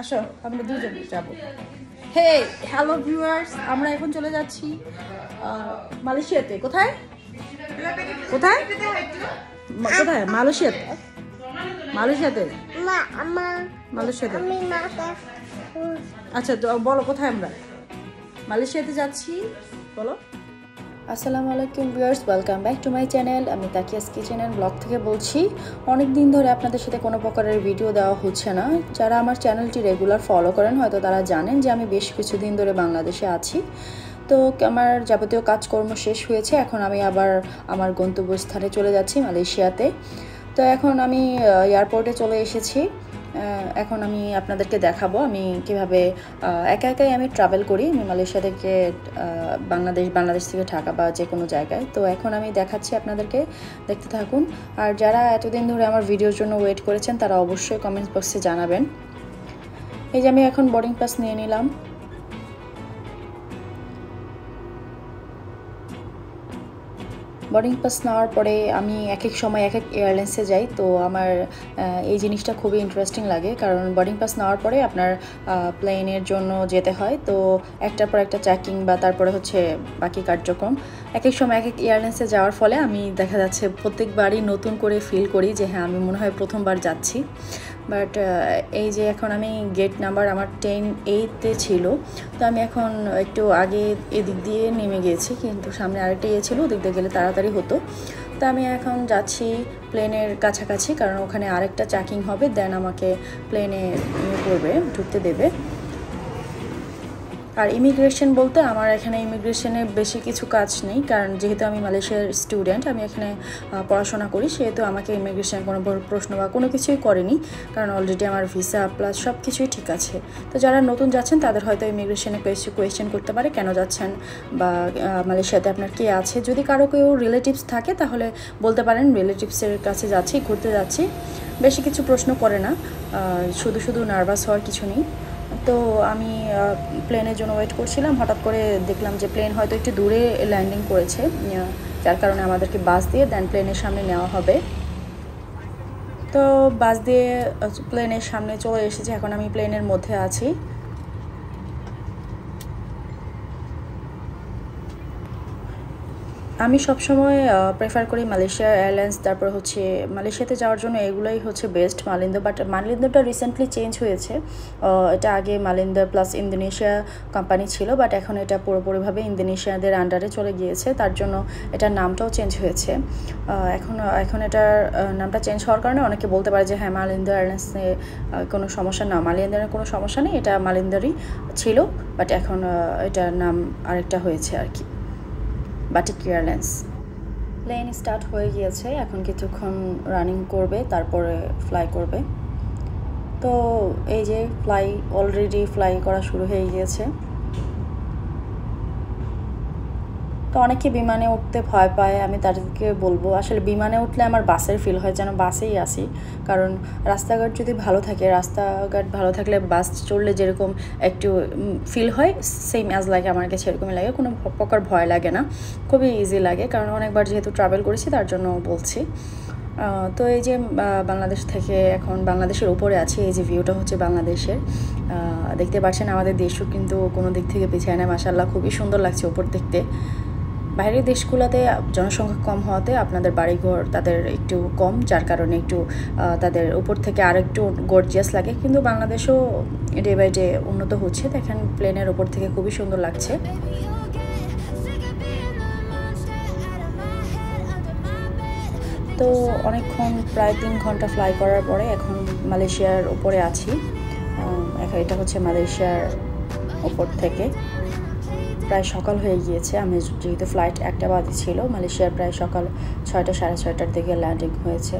আসো আমরা দুজন যাব। হে হ্যালো ভিউয়ার্স আমরা এখন চলে যাচ্ছি মালয়েশিয়াতে। কোথায়? কোথায়? কোথায়? মালয়েশিয়াতে? মালয়েশিয়াতে? মা মালয়েশিয়াতে। আচ্ছা তো বলো কোথায় আমরা? মালয়েশিয়াতে যাচ্ছি বলো। আসসালামু আলাইকুম viewers, welcome back to my channel. আমি তাকিয়াস কিচেন ব্লগ থেকে বলছি অনেক দিন ধরে আপনাদের সাথে কোনো প্রকারের ভিডিও দেওয়া হচ্ছে না। যারা আমার চ্যানেলটি রেগুলার ফলো করেন, হয়তো তারা জানেন যে আমি বেশ কিছুদিন ধরে বাংলাদেশে আছি। তো আমার যাবতীয় কাজকর্ম শেষ হয়েছে, এখন আমি আবার আমার গন্তব্যস্থানে চলে যাচ্ছি মালয়েশিয়াতে। তো এখন আমি এয়ারপোর্টে চলে এসেছি। এখন আমি আপনাদেরকে দেখাবো আমি কীভাবে একা একাই আমি ট্রাভেল করি। আমি মালয়েশিয়া থেকে বাংলাদেশ বাংলাদেশ থেকে ঢাকা বা যে কোনো জায়গায়। তো এখন আমি দেখাচ্ছি আপনাদেরকে, দেখতে থাকুন। আর যারা এতদিন ধরে আমার ভিডিওর জন্য ওয়েট করেছেন, তারা অবশ্যই কমেন্ট বক্সে জানাবেন। এই যে আমি এখন বোর্ডিং পাস নিয়ে নিলাম। বোর্ডিং পাস নেওয়ার পরে আমি এক এক সময় এক এক এয়ারলাইন্সে যাই, তো আমার এই জিনিসটা খুবই ইন্টারেস্টিং লাগে। কারণ বোর্ডিং পাস নেওয়ার পরে আপনার প্লেনের জন্য যেতে হয়, তো একটার পর একটা চেকিং বা তারপরে হচ্ছে বাকি কার্যক্রম। এক এক সময় এক এক এয়ারলাইন্সে যাওয়ার ফলে আমি দেখা যাচ্ছে প্রত্যেকবারই নতুন করে ফিল করি যে হ্যাঁ আমি মনে হয় প্রথমবার যাচ্ছি। বাট এই যে এখন আমি গেট নাম্বার আমার টেন এইটে ছিল, তো আমি এখন একটু আগে এদিক দিয়ে নেমে গিয়েছি কিন্তু সামনে আরেকটা ইয়ে ছিল, ওদিক দিয়ে গেলে তাড়াতাড়ি হতো। তো আমি এখন যাচ্ছি প্লেনের কাছাকাছি, কারণ ওখানে আরেকটা চাকিং হবে দেন আমাকে প্লেনে করবে, ঢুকতে দেবে। আর ইমিগ্রেশন বলতে আমার এখানে ইমিগ্রেশনে বেশি কিছু কাজ নেই, কারণ যেহেতু আমি মালয়েশিয়ার স্টুডেন্ট আমি এখানে পড়াশোনা করি, সেহেতু আমাকে ইমিগ্রেশন কোনো বড় প্রশ্ন বা কোনো কিছুই করেনি, কারণ অলরেডি আমার ভিসা প্লাস সব কিছুই ঠিক আছে। তো যারা নতুন যাচ্ছেন, তাদের হয়তো ইমিগ্রেশনে কিছু কোয়েশ্চেন করতে পারে, কেন যাচ্ছেন? বা মালয়েশিয়াতে আপনার কে আছে? যদি কারও কেউ রিলেটিভস থাকে, তাহলে বলতে পারেন রিলেটিভসের কাছে যাচ্ছি, ঘুরতে যাচ্ছি। বেশি কিছু প্রশ্ন করে না শুধু শুধু নার্ভাস হওয়ার কিছু নেই। তো আমি প্লেনের জন্য ওয়েট করছিলাম। হঠাৎ করে দেখলাম যে প্লেন হয়তো একটু দূরে ল্যান্ডিং করেছে। যার কারণে আমাদেরকে বাস দিয়ে দেন প্লেনের সামনে নেওয়া হবে। তো বাস দিয়ে প্লেনের সামনে চলে এসেছি। এখন আমি প্লেনের মধ্যে আছি। আমি সবসময় প্রেফার করি মালয়েশিয়া এয়ারলাইন্স তারপর হচ্ছে মালয়েশিয়াতে যাওয়ার জন্য এগুলোই হচ্ছে বেস্ট মালিন্দা বাট মালিন্দাটা রিসেন্টলি চেঞ্জ হয়েছে। এটা আগে মালিন্দা প্লাস ইন্দোনেশিয়া কোম্পানি ছিল বাট এখন এটা পুরোপুরিভাবে ইন্দোনেশিয়াদের আন্ডারে চলে গিয়েছে, তার জন্য এটার নামটাও চেঞ্জ হয়েছে। এখন এখন এটার নামটা চেঞ্জ হওয়ার কারণে অনেকে বলতে পারে যে হ্যাঁ মালিন্দা এয়ারলাইন্সে কোনো সমস্যা না। মালিন্দার কোনো সমস্যা নেই, এটা মালিন্দারই ছিল বাট এখন এটার নাম আরেকটা হয়েছে আর কি। বাটিক এয়ারলাইন্স প্লেন স্টার্ট হয়ে গিয়েছে, এখন কিছুক্ষণ রানিং করবে, তারপরে ফ্লাই করবে। তো এই যে ফ্লাই অলরেডি ফ্লাই করা শুরু হয়ে গিয়েছে। তো অনেকে বিমানে উঠতে ভয় পায়, আমি তাদেরকে বলব। আসলে বিমানে উঠলে আমার বাসের ফিল হয় যেন বাসেই আসি কারণ রাস্তাঘাট যদি ভালো থাকে, রাস্তাঘাট ভালো থাকলে বাস চড়লে যেরকম একটু ফিল হয় সেম অ্যাজ লাগে আমার কাছে এরকমই লাগে। কোনো প্রকার ভয় লাগে না। খুবই ইজি লাগে। কারণ অনেকবার যেহেতু ট্রাভেল করেছি, তার জন্য বলছি। তো এই যে বাংলাদেশ থেকে এখন বাংলাদেশের উপরে আছে, এই যে ভিউটা হচ্ছে বাংলাদেশের। দেখতে পাচ্ছেন আমাদের দেশও কিন্তু কোনো দিক থেকে পিছিয়ে নেয় মাসাল্লাহ খুবই সুন্দর লাগছে উপর দেখতে। বাইরের দেশগুলোতে জনসংখ্যা কম হওয়াতে আপনাদের বাড়িঘর তাদের একটু কম, যার কারণে একটু তাদের উপর থেকে আরেকটু গর্জিয়াস লাগে। কিন্তু বাংলাদেশও ডে বাই ডে উন্নত হচ্ছে। দেখেন প্লেনের উপর থেকে খুবই সুন্দর লাগছে। তো অনেকক্ষণ প্রায় তিন ঘণ্টা ফ্লাই করার পরে এখন মালয়েশিয়ার উপরে আছি। এটা হচ্ছে মালয়েশিয়ার ওপর থেকে। প্রায় সকাল হয়ে গিয়েছে। আমি যেহেতু ফ্লাইট একটা বাজে ছিল, মালয়েশিয়ার প্রায় সকাল ছয়টা, সাড়ে ছয়টার দিকে ল্যান্ডিং হয়েছে।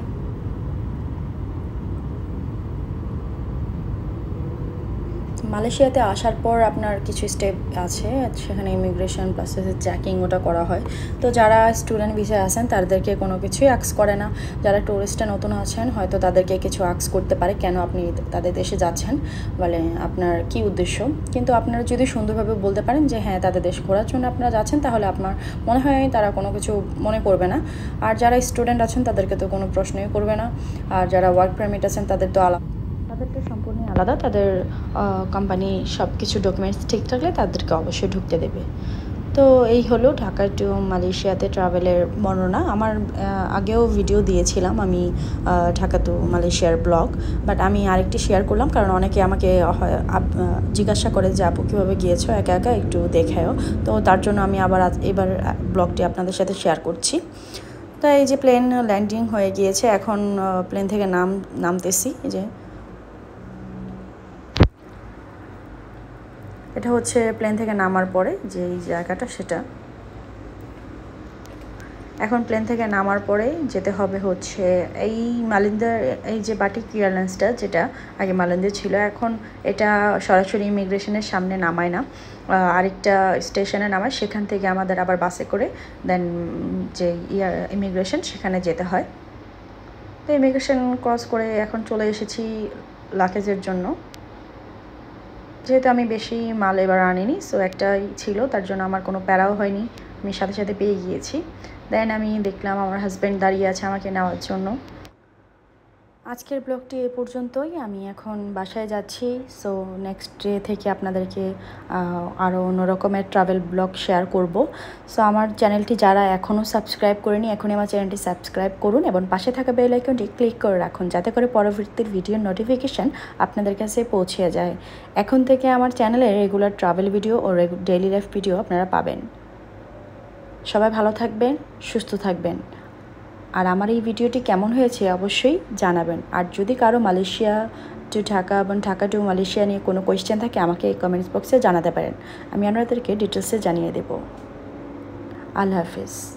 মালয়েশিয়াতে আসার পর আপনার কিছু স্টেপ আছে, সেখানে ইমিগ্রেশন প্লাস চেকিং ওটা করা হয়। তো যারা স্টুডেন্ট ভিসায় আছেন, তাদেরকে কোনো কিছুই আক্স করে না। যারা টুরিস্টে নতুন আছেন, হয়তো তাদেরকে কিছু আক্স করতে পারে, কেন আপনি তাদের দেশে যাচ্ছেন? বলে আপনার কি উদ্দেশ্য? কিন্তু আপনারা যদি সুন্দরভাবে বলতে পারেন যে হ্যাঁ তাদের দেশ ঘোরার জন্য আপনারা যাচ্ছেন, তাহলে আপনার মনে হয় তারা কোনো কিছু মনে করবে না। আর যারা স্টুডেন্ট আছেন, তাদেরকে তো কোনো প্রশ্নই করবে না। আর যারা ওয়ার্ক পারমিট আছেন, তাদের তো আলাদা তাদেরটা সম্পূর্ণ আলাদা। তাদের কোম্পানি সব কিছু ডকুমেন্টস ঠিক থাকলে তাদেরকে অবশ্যই ঢুকতে দেবে। তো এই হলো ঢাকা টু মালয়েশিয়াতে ট্রাভেলের বর্ণনা। আমার আগেও ভিডিও দিয়েছিলাম আমি ঢাকা টু মালয়েশিয়ার ব্লগ বাট আমি আরেকটি শেয়ার করলাম কারণ অনেকে আমাকে জিজ্ঞাসা করে যে, আপু, কীভাবে গিয়েছো? একা একা? একটু দেখায়ও তো তার জন্য আমি আবার এবার ব্লগটি আপনাদের সাথে শেয়ার করছি। তো এই যে প্লেন ল্যান্ডিং হয়ে গিয়েছে, এখন প্লেন থেকে নাম, নামতেছি। এই যে এটা হচ্ছে প্লেন থেকে নামার পরে যে জায়গাটা, সেটা। এখন প্লেন থেকে নামার পরে যেতে হবে হচ্ছে এই মালিন্দার, এই যে বাটিক এয়ারলাইন্সটা, যেটা আগে মালিন্দার ছিল, এখন এটা সরাসরি ইমিগ্রেশনের সামনে নামায় না। আরেকটা স্টেশনে নামায়, সেখান থেকে আমাদের আবার বাসে করে দেন যে ইয়ার ইমিগ্রেশন সেখানে যেতে হয়। তো ইমিগ্রেশন ক্রস করে এখন চলে এসেছি লাকেজের জন্য। যেহেতু আমি বেশি মাল এবার আনিনি সো একটাই ছিল, তার জন্য আমার কোনো প্যারাও হয়নি। আমি সাথে সাথে পেয়ে গিয়েছি। দেন আমি দেখলাম আমার হাজব্যান্ড দাঁড়িয়ে আছে আমাকে নেওয়ার জন্য। আজকের ব্লগটি এ পর্যন্তই। আমি এখন বাসায় যাচ্ছি। সো নেক্সট ডে থেকে আপনাদেরকে আরও অন্য রকমের ট্রাভেল ব্লগ শেয়ার করব। সো আমার চ্যানেলটি যারা এখনও সাবস্ক্রাইব করেনি, এখনই আমার চ্যানেলটি সাবস্ক্রাইব করুন এবং পাশে থাকা বেল আইকনটি ক্লিক করে রাখুন, যাতে করে পরবর্তীর ভিডিওর নোটিফিকেশান আপনাদের কাছে পৌঁছে যায়। এখন থেকে আমার চ্যানেলে রেগুলার ট্রাভেল ভিডিও ও ডেইলি লাইফ ভিডিও আপনারা পাবেন। সবাই ভালো থাকবেন, সুস্থ থাকবেন। আর আমার এই ভিডিওটি কেমন হয়েছে অবশ্যই জানাবেন। আর যদি কারও মালয়েশিয়া টু ঢাকা এবং ঢাকা টু মালয়েশিয়া নিয়ে কোনো কোয়েশ্চেন থাকে, আমাকে এই কমেন্টস বক্সে জানাতে পারেন। আমি আপনাদেরকে ডিটেলসে জানিয়ে দেব। আল্লাহ হাফিজ।